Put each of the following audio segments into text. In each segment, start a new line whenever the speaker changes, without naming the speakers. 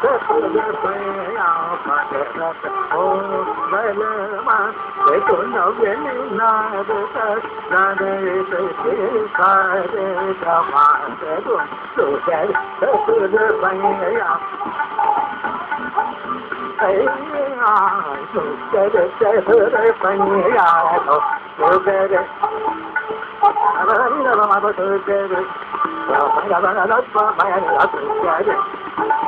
这是个怎样？反啊那是个了嘛。这个农民拿着那根一根细杆子，这花色多，首先这是个怎样？哎呀，首先这这是个怎样？哦，首先这，哎呀，这嘛这首先这，哎呀，这嘛这嘛，哎呀，这首先这。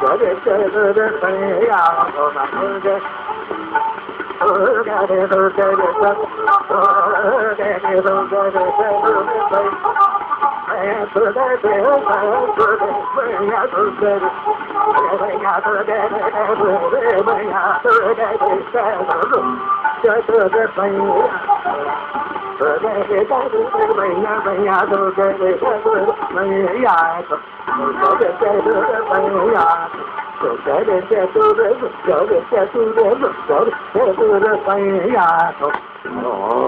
Gare Gare Kaya Gare Gare Gare Gare Gare Gare Oh.